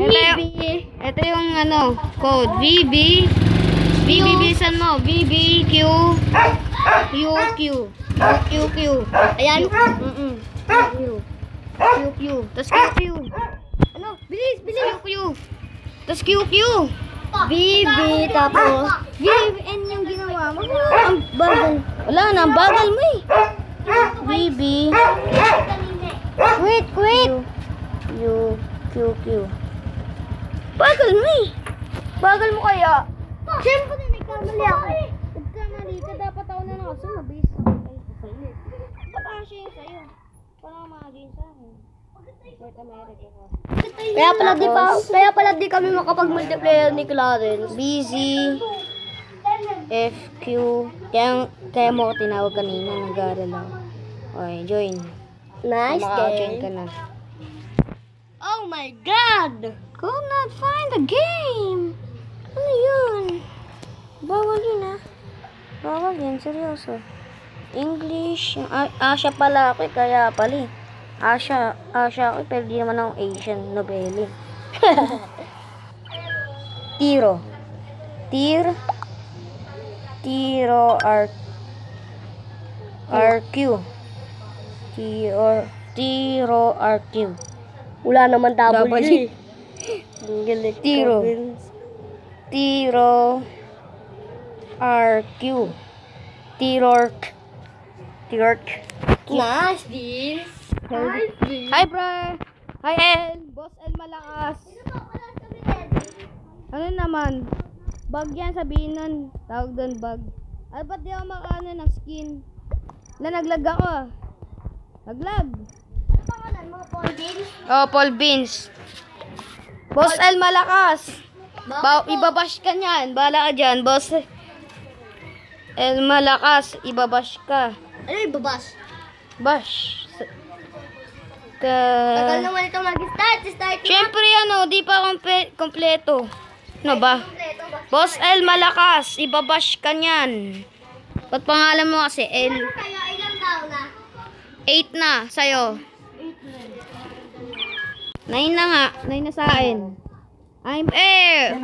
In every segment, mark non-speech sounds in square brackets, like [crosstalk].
Ito yung, ito yung ano, code. VB. VB, bilisan mo. VB, Q, Q, Q. Q, Q. Ayan. Mm-mm. Q, Q, Q. Tapos Q, Q. Ano? Bilis, bilis. Q, Q. Tapos Q, Q. BB, tapos... VN yung ginawa mo. Ang bagal. Wala na, ang bagal mo eh. BB. Wait, wait! Q, Q, Q. Bagal mo eh. Bagal mo kaya. Siyempre na nagkamali ako. Nagkamali ka, dapat ako na lang kasi mabilis ako kayo sa sa'yo. Pakasya yun sa'yo. Parang mga sa akin. Kaya pala di pa, kaya pala di kami makapag-multiplayer ni Clarence. Busy. FQ. Kaya, kaya mo ako tinawag kanina. Nag-aaral ako. Okay, join. Nice Maka-join ka na. Oh my God! Could not find the game. Ano yun? Bawal yun ah. Bawal yan, seryoso. English. Asya pala ako eh, kaya pala eh. Asya, Asya ako eh, pero di naman ako Asian Nobel eh. [laughs] Tiro. Tir. Tiro R. RQ. Tiro. Tiro RQ. Wala naman W. W. [gasps] Ang galing. Tiro. Clarence. Tiro RQ Tirork Tirork Nice, Dean. Nice, Dean. Hi bro Hi El Boss El Malakas Ano naman Bag yan sabihin nun Tawag doon bag Ay ba't di ako makaano ng skin Na naglag ako ah Naglag Ano pangalan mo, Paul Dean? Oh Paul Beans Boss El Malakas Ba ibabash ka niyan. Bala ka dyan, boss. El malakas, ibabash ka. Ano babas? Bash. Ka... Tagal naman ito mag-start. Start. Siyempre ano, di pa komple- kompleto. Ano ba? Boss El malakas, ibabash ka niyan. Ba't pangalan mo kasi El? Ano kaya ilang taon na? 8 na, sa'yo. 9 na nga, 9 na sa akin. I'm Air.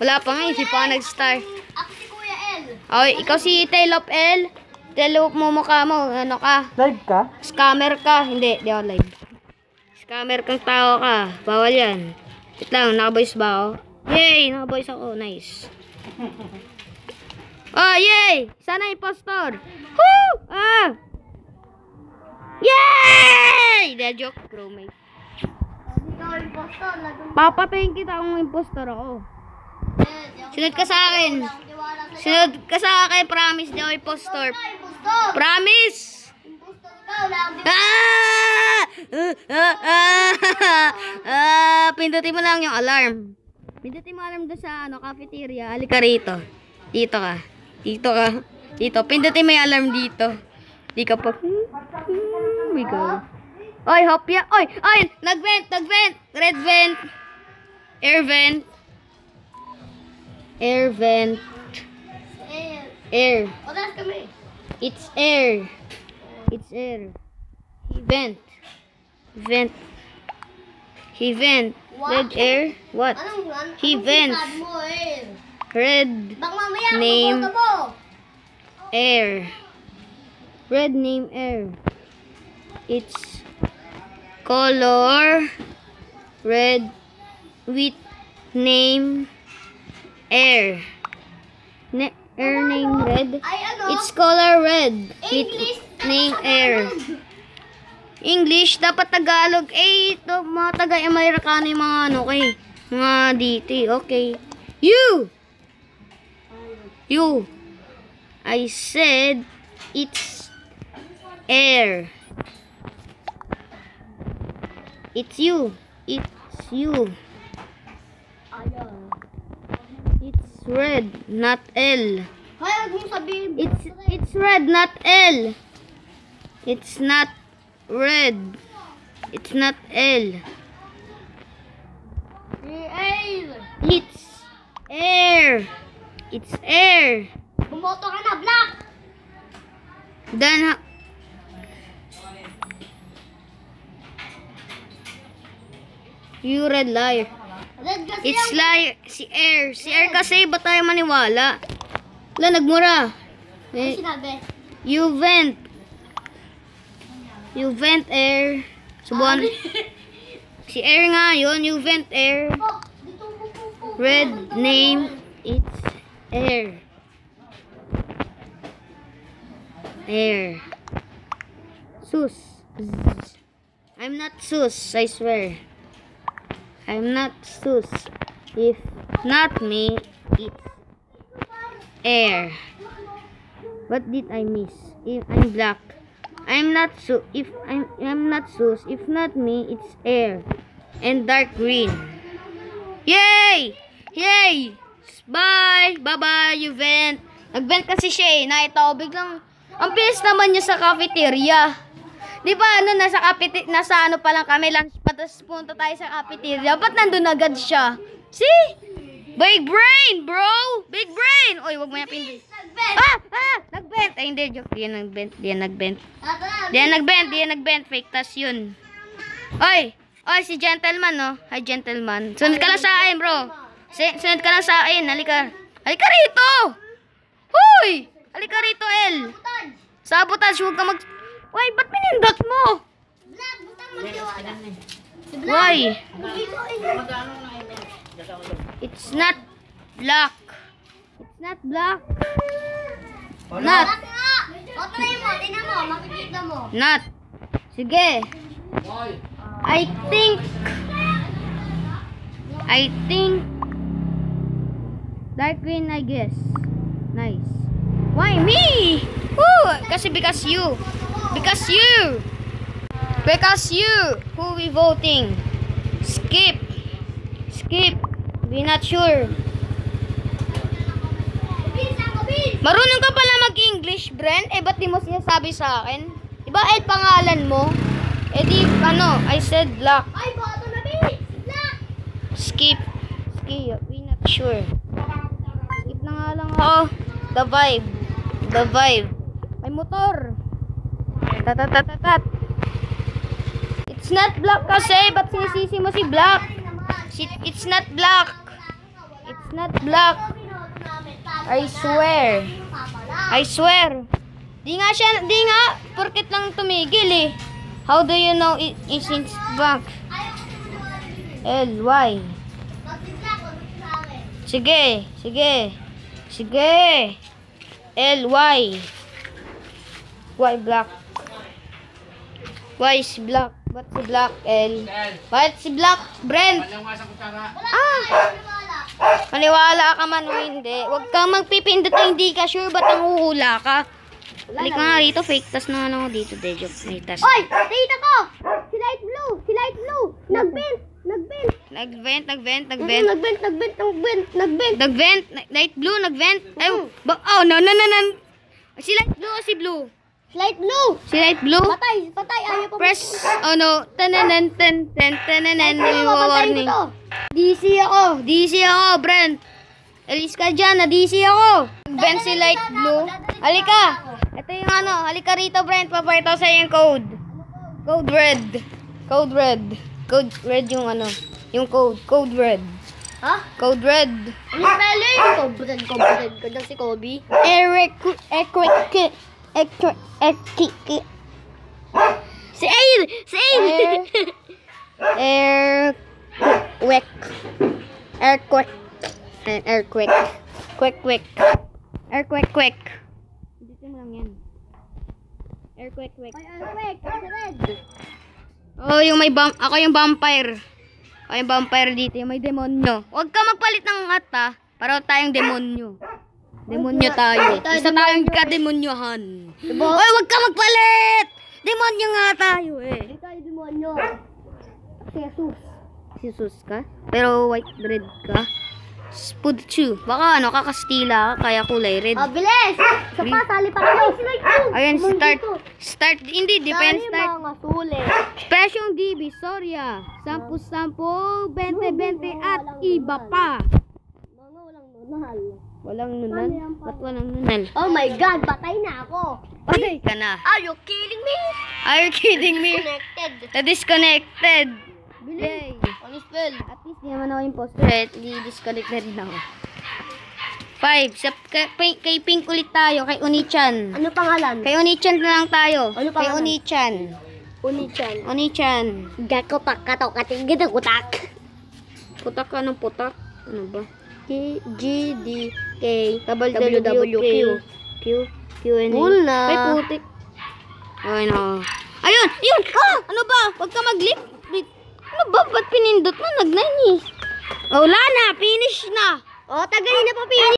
Wala pa nga, hindi pa nga nag-start. Ako si Kuya El. Okay, ikaw si Tail of L. Tail of mo mukha mo. Ano ka? Live ka? Scammer ka. Hindi, di ako live. Scammer kang tao ka. Bawal yan. Wait lang, naka-voice ba ako? Yay! Naka-voice ako. Nice. [laughs] Oh, yay! Sana impostor. Woo! Ah! Yay! De joke, crewmate. Lagong Papatayin kita kung impostor ako. Sunod ka sa akin. Sunod ka sa akin, promise. Di ako impostor. Imposto! Promise! Ikaw. Ah! Ah! Ah! Pindutin mo lang yung alarm. Pindutin mo alarm doon sa ano, cafeteria. Halika rito. Dito ka. Dito ka. Dito. Pindutin mo yung alarm dito. Di ka pa. Hmm, we go. Oy, hopya. Oy, oy, nag-vent, nag-vent. Red vent. Air vent. Air vent. El. Air. Oras kami. It's air. It's air. He vent. Vent. He vent. Red air. What? Anong, He anong vents. sinasabi mo, El? Red Name. air. Red name air. It's color red with name air. Ne air name red. Ano? It's color red with name air. English, dapat Tagalog. Eh, ito, mga taga-Amerikano yung mga ano, okay. Mga DT, okay. You! You. I said, it's air. It's you. It's you. It's red, not L. Hoy, huwag mong sabihin. It's it's red, not L. It's not red. It's not L. It's air. It's air. Bumoto ka na, black. Then ha- You red liar. It's liar. Si Air. Si Air kasi, ba't tayo maniwala? Wala, nagmura. Eh, sinabi. you vent. You vent Air. Subuhan. [laughs] Si Air nga yun. You vent Air. Po. Red name. It's Air. Air. Sus. I'm not sus, I swear. I'm not sus. If not me, it's air. What did I miss? If I'm black. I'm not su if I'm I'm not sus. If not me, it's air. And dark green. Yay! Yay! Bye! Bye-bye, you vent. Nag-vent kasi siya eh. Nakita ko biglang, ang bilis naman niya sa cafeteria. Di ba ano, nasa, cafete, nasa ano pa lang kami, lunch pa, tapos punta tayo sa cafeteria. Ba't nandun agad siya? See? Big brain, bro! Big brain! Oy, wag mo yan pindot. Ah! Ah! Nag-vent! Ay, hindi, joke. Di yan nag-vent. Di yan nag-vent. Di yan nag-vent. Di yan nag-vent. Fake tas yun. Oy! Oy, si gentleman, no? Hi, gentleman. Sunod ka lang sa akin, bro. Sunod ka lang sa akin. Halika. Halika rito! Hoy! Halika rito, El. Sabotage, huwag ka mag... Why, ba't pinindot mo? Why? It's not black. It's not black. Not. O, try mo, tingnan mo, makikita mo. Not. Sige. I think I think dark green I guess. Nice. Why me? Woo! Kasi because you. Because you. Because you. Who we voting? Skip. Skip. We not sure. Marunong ka pala mag-English, Brent. Eh, ba't di mo sinasabi sa akin? Diba, El, pangalan mo? Eh, di, ano, I said black. Ay, boto na. Black. Skip. Skip. We not sure. Skip na nga lang ako. The vibe. The vibe. May motor. Tatatatat. It's not black kasi. Ba't sinisisi mo si black? It's not black. It's not black. I swear. I swear. Di nga siya, di nga, porket lang tumigil eh. How do you know it isn't black? L, Y. Sige, sige. Sige. L, Y. Y black. Y is black. Ba't si black, L? Ba't si black, Brent? Ah! Maniwala ka man o hindi. Huwag kang magpipindot na hindi ka sure ba't ang uhula ka. Balik ka nga rito, fake tas na ano dito, de joke. May tas. Oy, tita ko! Si light blue! Si light blue! Nag-bent! Nag-bent! Nag-vent, nag-vent, Mm, nag-vent. Nag-bent, nag-bent, nag-bent, nag-bent! Nag-vent, na- light blue, nag-vent. Ay, oh, no, no, no, no. Si light blue o si blue? Light blue! Si light blue? Patay! Patay! Ayaw pa Press, oh no, tananan, tan, tan, tananan, papatayin warning. DC ako, DC ako, Brent. Alis ka dyan, na DC ako. Nag-vent si light blue. Halika. Ito yung ano, halika rito, Brent. Papakita sa'yo yung code. Code red. Code red. Code red yung ano, yung code. Code red. Ha? Code red. Ano spelling? Kompetent, kompetent ka dyan si Kobe. Eric, Eric, Eric, Eric, Si Air! Si Air! Air, quick. Air, quick. Air, quick. Quick, quick. Air, quick, quick. Dito mo lang yan. Air, quick, quick. Ay, ano quick? Red. Oh, yung may bam ako yung vampire. Ako yung vampire dito, yung may demonyo. Huwag ka magpalit ng hat ha. Para tayong demonyo. Demonyo tayo. Isa tayong kademonyohan. Diba? Oy, huwag ka magpalit! Demonyo nga tayo eh. Hindi tayo demonyo. Si Jesus. Si Jesus ka? Pero white red ka? Spudchu. Baka ano, kakastila ka, kaya kulay red. Ah, bilis! Isa pa, sali pa kayo. Ayan, start. Start, hindi, depends Sali start. mga sulit. Presyong DB, sorry ah. Sampu-sampu, 20-20 at iba pa. Mga walang nunal. Walang nunal? Ba't walang nunal? Oh my God, patay na ako. Patay ka na. Are you kidding me? Are you kidding me? Connected. Na-disconnected. Yay. Ano spell. At least di naman ako imposter. Eh, di-disconnect na rin ako. Five. Sa, kay, kay- kay Pink ulit tayo. Kay Unichan. Ano pangalan? Kay Unichan na lang tayo. Ano kay pangalan? Unichan. Unichan. Unichan. Gakotak katok kating gida kutak. Putak ka ng putak. Ano ba? G, G, D, K, W, W, Q, Q, Q, N, A. Cool na. Ay, putik. Ay, no. Ayun! Ayun! Ah! Ano ba? Huwag ka mag-lip. Ano ba? Ba't pinindot mo? Nag-9 eh. Oh, wala na. Finish na. Oh, tagalin na pa pili.